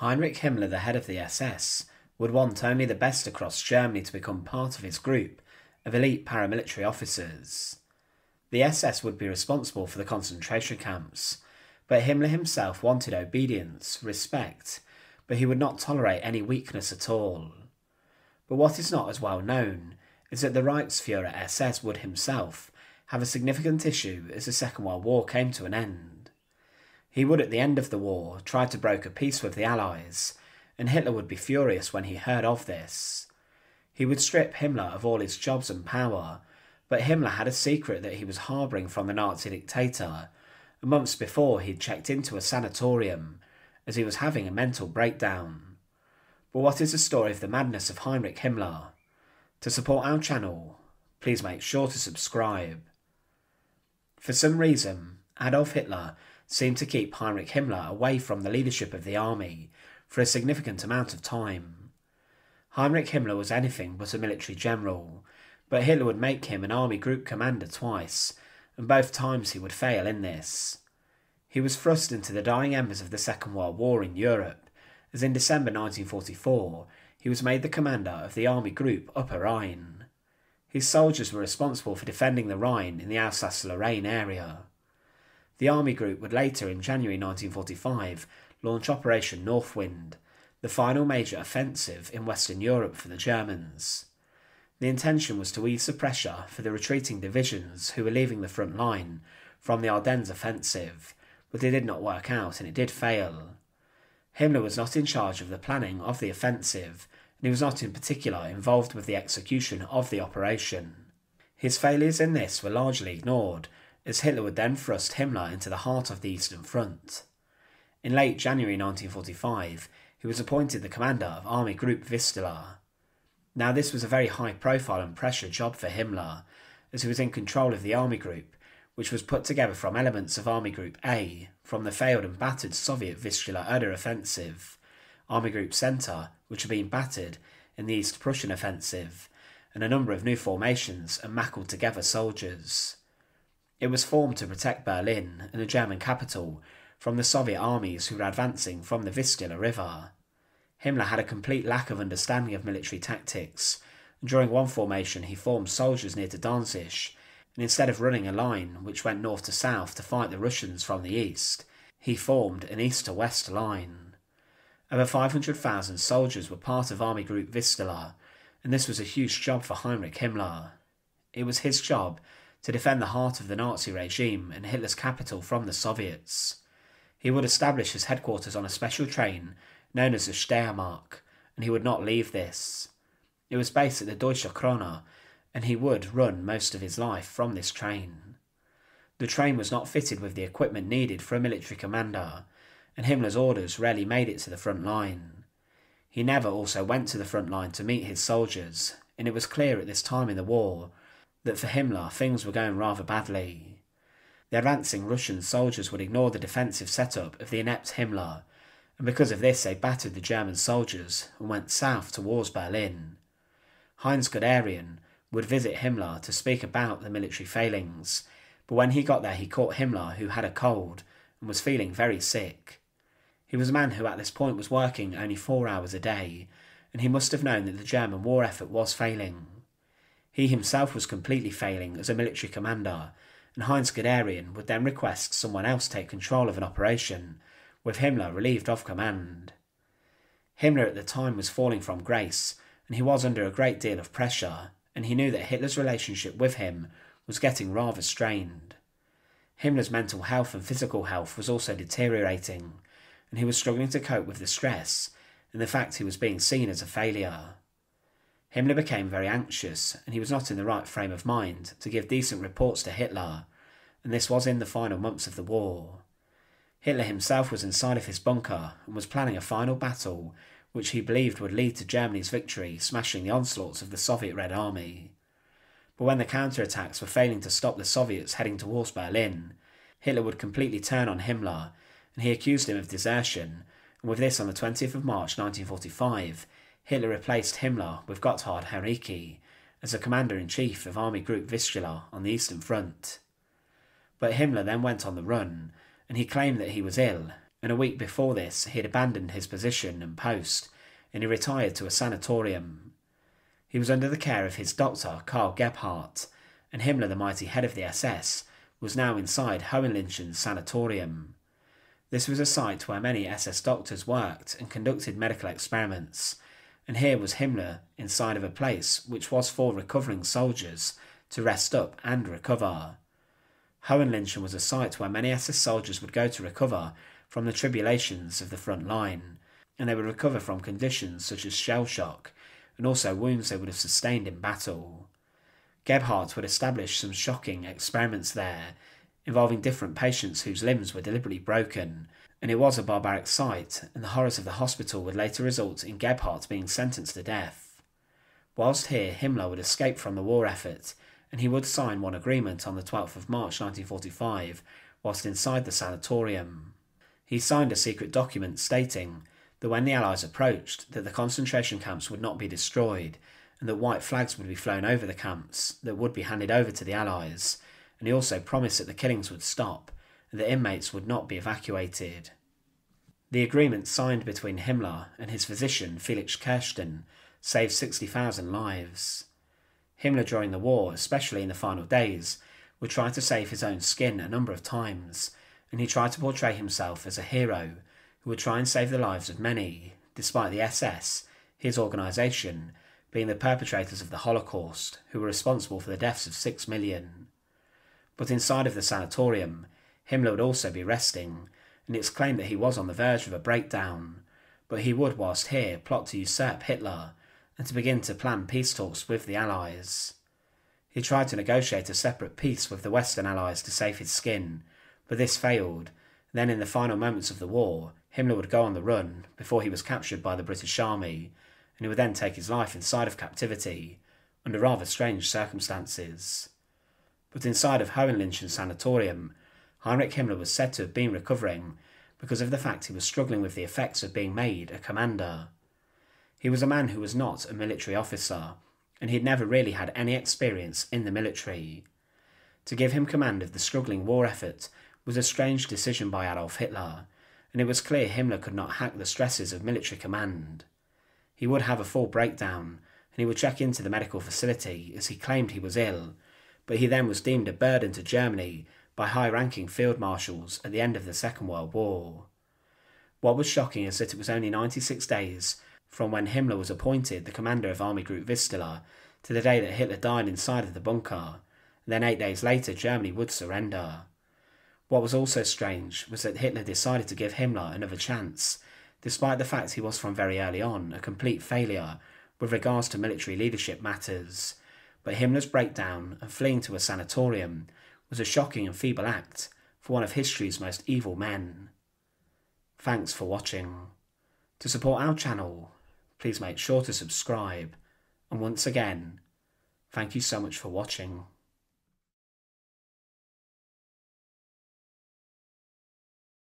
Heinrich Himmler, the head of the SS, would want only the best across Germany to become part of his group of elite paramilitary officers. The SS would be responsible for the concentration camps, but Himmler himself wanted obedience, respect, but he would not tolerate any weakness at all. But what is not as well known is that the Reichsfuhrer SS would himself have a significant issue as the Second World War came to an end. He would, at the end of the war, try to broker peace with the Allies, and Hitler would be furious when he heard of this. He would strip Himmler of all his jobs and power, but Himmler had a secret that he was harbouring from the Nazi dictator. Months before, he'd checked into a sanatorium as he was having a mental breakdown. But what is the story of the madness of Heinrich Himmler? To support our channel, please make sure to subscribe. For some reason, Adolf Hitler seemed to keep Heinrich Himmler away from the leadership of the army for a significant amount of time. Heinrich Himmler was anything but a military general, but Hitler would make him an army group commander twice, and both times he would fail in this. He was thrust into the dying embers of the Second World War in Europe, as in December 1944 he was made the commander of the army group Upper Rhine. His soldiers were responsible for defending the Rhine in the Alsace-Lorraine area. The army group would later, in January 1945, launch Operation Northwind, the final major offensive in Western Europe for the Germans. The intention was to ease the pressure for the retreating divisions who were leaving the front line from the Ardennes offensive, but it did not work out and it did fail. Himmler was not in charge of the planning of the offensive, and he was not in particular involved with the execution of the operation. His failures in this were largely ignored, as Hitler would then thrust Himmler into the heart of the Eastern Front. In late January 1945, he was appointed the commander of Army Group Vistula. Now, this was a very high profile and pressure job for Himmler, as he was in control of the Army Group, which was put together from elements of Army Group A from the failed and battered Soviet Vistula Oder offensive, Army Group Centre, which had been battered in the East Prussian offensive, and a number of new formations and mackled together soldiers. It was formed to protect Berlin and the German capital from the Soviet armies who were advancing from the Vistula River. Himmler had a complete lack of understanding of military tactics, during one formation he formed soldiers near to Danzig, and instead of running a line which went north to south to fight the Russians from the east, he formed an east to west line. Over 500,000 soldiers were part of Army Group Vistula, and this was a huge job for Heinrich Himmler. It was his job to defend the heart of the Nazi regime and Hitler's capital from the Soviets. He would establish his headquarters on a special train known as the Steiermark, and he would not leave this. It was based at the Deutsche Krone, and he would run most of his life from this train. The train was not fitted with the equipment needed for a military commander, and Himmler's orders rarely made it to the front line. He never also went to the front line to meet his soldiers, and it was clear at this time in the war that for Himmler things were going rather badly. The advancing Russian soldiers would ignore the defensive setup of the inept Himmler, and because of this they battered the German soldiers and went south towards Berlin. Heinz Guderian would visit Himmler to speak about the military failings, but when he got there he caught Himmler who had a cold and was feeling very sick. He was a man who at this point was working only four hours a day, and he must have known that the German war effort was failing. He himself was completely failing as a military commander, and Heinz Guderian would then request someone else take control of an operation, with Himmler relieved of command. Himmler at the time was falling from grace, and he was under a great deal of pressure, and he knew that Hitler's relationship with him was getting rather strained. Himmler's mental health and physical health was also deteriorating, and he was struggling to cope with the stress and the fact he was being seen as a failure. Himmler became very anxious, and he was not in the right frame of mind to give decent reports to Hitler, and this was in the final months of the war. Hitler himself was inside of his bunker and was planning a final battle which he believed would lead to Germany's victory, smashing the onslaughts of the Soviet Red Army. But when the counterattacks were failing to stop the Soviets heading towards Berlin, Hitler would completely turn on Himmler and he accused him of desertion, and with this on the 20th of March 1945, Hitler replaced Himmler with Gotthard Henrici as the commander-in-chief of Army Group Vistula on the Eastern Front. But Himmler then went on the run, and he claimed that he was ill, and a week before this he had abandoned his position and post and he retired to a sanatorium. He was under the care of his doctor, Karl Gebhardt, and Himmler, the mighty head of the SS, was now inside Hohenlychen's sanatorium. This was a site where many SS doctors worked and conducted medical experiments, and here was Himmler inside of a place which was for recovering soldiers to rest up and recover. Hohenlychen was a site where many SS soldiers would go to recover from the tribulations of the front line, and they would recover from conditions such as shell shock and also wounds they would have sustained in battle. Gebhardt would establish some shocking experiments there involving different patients whose limbs were deliberately broken, and it was a barbaric sight, and the horrors of the hospital would later result in Gebhardt being sentenced to death. Whilst here, Himmler would escape from the war effort, and he would sign one agreement on the 12th of March 1945 whilst inside the sanatorium. He signed a secret document stating that when the Allies approached, that the concentration camps would not be destroyed, and that white flags would be flown over the camps that would be handed over to the Allies, and he also promised that the killings would stop and that inmates would not be evacuated. The agreement signed between Himmler and his physician Felix Kersten saved 60,000 lives. Himmler during the war, especially in the final days, would try to save his own skin a number of times, and he tried to portray himself as a hero who would try and save the lives of many, despite the SS, his organisation, being the perpetrators of the Holocaust, who were responsible for the deaths of six million. But inside of the sanatorium, Himmler would also be resting, and it's claimed that he was on the verge of a breakdown, but he would, whilst here, plot to usurp Hitler and to begin to plan peace talks with the Allies. He tried to negotiate a separate peace with the Western Allies to save his skin, but this failed. Then, in the final moments of the war, Himmler would go on the run before he was captured by the British Army, and he would then take his life inside of captivity, under rather strange circumstances. But inside of Hohenlychen Sanatorium, Heinrich Himmler was said to have been recovering because of the fact he was struggling with the effects of being made a commander. He was a man who was not a military officer, and he had never really had any experience in the military. To give him command of the struggling war effort was a strange decision by Adolf Hitler, and it was clear Himmler could not hack the stresses of military command. He would have a full breakdown, and he would check into the medical facility as he claimed he was ill but he then was deemed a burden to Germany by high ranking field marshals at the end of the Second World War. What was shocking is that it was only 96 days from when Himmler was appointed the commander of Army Group Vistula to the day that Hitler died inside of the bunker, and then eight days later Germany would surrender. What was also strange was that Hitler decided to give Himmler another chance, despite the fact he was from very early on a complete failure with regards to military leadership matters but Himmler's breakdown and fleeing to a sanatorium was a shocking and feeble act for one of history's most evil men. Thanks for watching. To support our channel, please make sure to subscribe, and once again, thank you so much for watching.